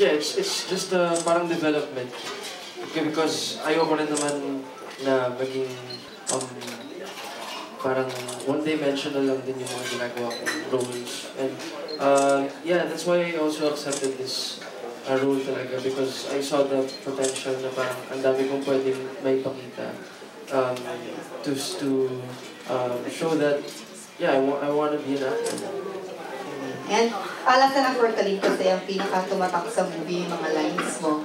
yeah, it's, it's just uh, parang development. Okay, because ayoko rin naman na maging um, parang one-dimensional lang din yung mga ginagawa kong roles. And uh, yeah, that's why I also accepted this uh, role talaga because I saw the potential na parang ang dami kong pwedeng may pakita um, to, to um, show that yeah, I, wa- I want to be an actor. And alas na ng Fortalin kasi ang pinaka-tumatak sa movie, yung mga lines mo,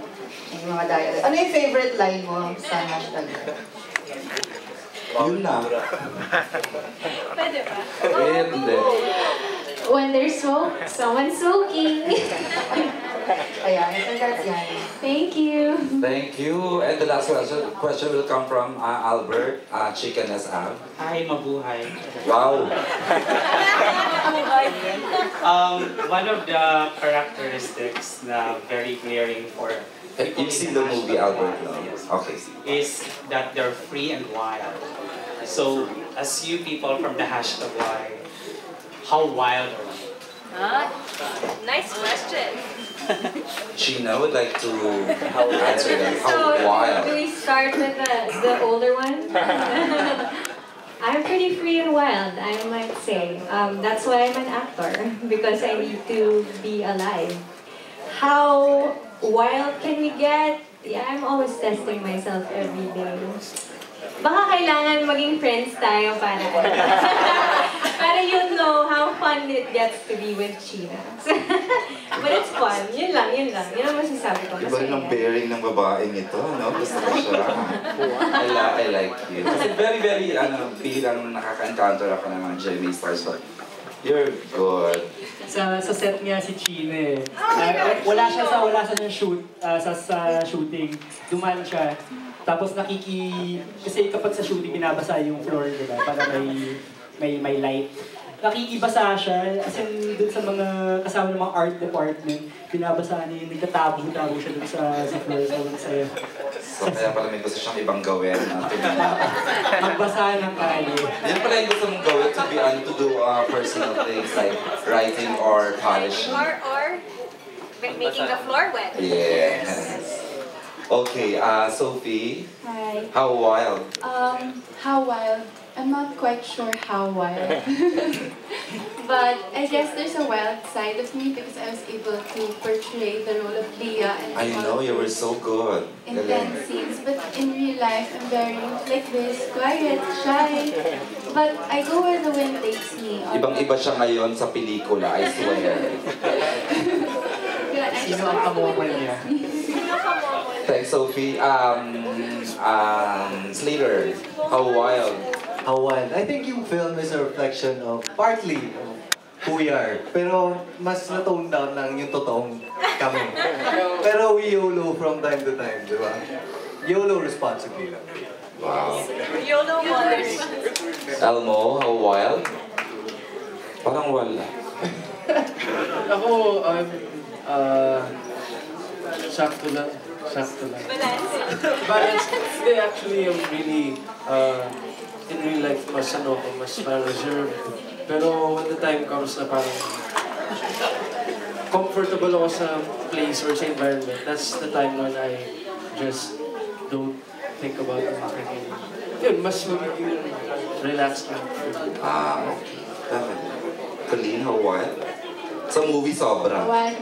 yung mga dialogue. Ano yung favorite line mo sa hashtag? Yun na. Pwede ba? Hindi. When there's smoke, someone's smoking. Ayan, that's yan. Thank you. Thank you. And the last question, question will come from uh, Albert, uh, Chicken SM. Hi, mabuhay. Wow. Um, one of the characteristics na very glaring for Eh, You've seen the movie Albert, no? Yes. Okay. is that they're free and wild. So, as you people from the hashtag why, how wild are you? Huh? Nice question. Gina would like to answer that. How So, do we start with the, the older one? I'm pretty free and wild, I might say. Um, that's why I'm an actor, because I need to be alive. How wild can we get? Yeah, I'm always testing myself every day. Baka kailangan maging friends tayo para para you know how fun it gets to be with Chynna. lang, yun lang. Yun ang masasabi ko. Iba rin ang bearing ng babaeng ito, no? Gusto ko siya. I, li- I like you. Kasi very, very, ano, bilang nakaka-encounter ako ng mga GMA stars, but you're good. sa sa set niya si Chine. Uh, wala siya sa wala sa shoot ah, sa sa shooting. Duman siya. Tapos nakiki kasi kapag sa shooting binabasa yung floor, di ba? Para may may may light. Nakikibasa siya, as in dun sa mga kasama ng mga art department, binabasa niya, nagtatabo-tabo siya dun sa, sa floor, sa saya. So kaya pala may gusto siyang ibang gawin. Be, Magbasa ng kali. yan pala yung gusto mong gawin to be, ano, to do uh, personal things like writing or polishing. Or, or, ma- making the floor wet. Yes. Okay, uh, Sophie, Hi. how wild? Um, how wild? I'm not quite sure how wild. but I guess there's a wild side of me because I was able to portray the role of Leah and I know you were so good. intense Galing. scenes. But in real life, I'm very like this, quiet, shy. But I go where the wind takes me. Ibang-iba siya ngayon sa pelikula, I swear. Yeah, I Sino ang kamomal niya? Thanks, Sophie. Um, um, Slater, how wild? How wild. I think yung film is a reflection of partly of who we are. Pero mas na-tone down lang yung totoong kami. Pero we YOLO from time to time, di ba? YOLO responsibly lang. Wow. YOLO mothers. Elmo, how wild? Parang wala. Ako, um, uh, sakto lang. Sakto lang. Balance. Balance. Hindi, actually, I'm really, uh, in real life, mas ano ko, mas parang reserved. Pero when the time comes na parang comfortable ako sa place or sa environment, that's the time when I just don't think about anything. Yun, mas magiging relaxed lang. Ah, okay. Definitely. Coleen, how wild? Sa movie, sobra. Wild.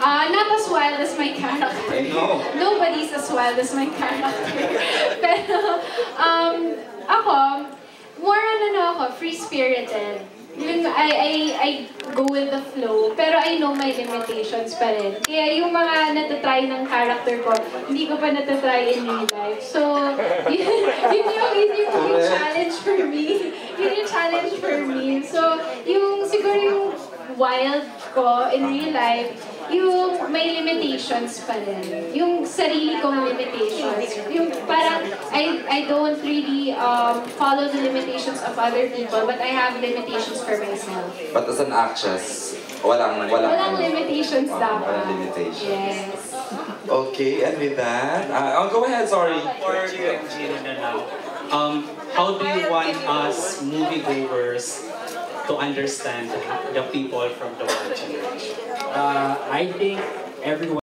Uh, not as wild as my character. I know. Nobody's as wild as my character. Pero, um, ako, more on ano ako, free-spirited. Yun, I, I, I go with the flow, pero I know my limitations pa rin. Kaya yung mga natatry ng character ko, hindi ko pa natatry in real life. So, yun, yun yung, yun yung, yung challenge for me. Yun yung challenge for me. So, yung siguro yung wild ko in real life, yung may limitations pa rin. Yung sarili kong limitations. Yung parang, I, I don't really um, follow the limitations of other people, but I have limitations for myself. But as an actress, walang, walang, Walang limitations Wow, dapat. walang limitations. Yes. Okay, and with that, uh, oh, go ahead, sorry. For Gina na now, um, how do you want us moviegoers to understand the people from the world generation? Uh, I think everyone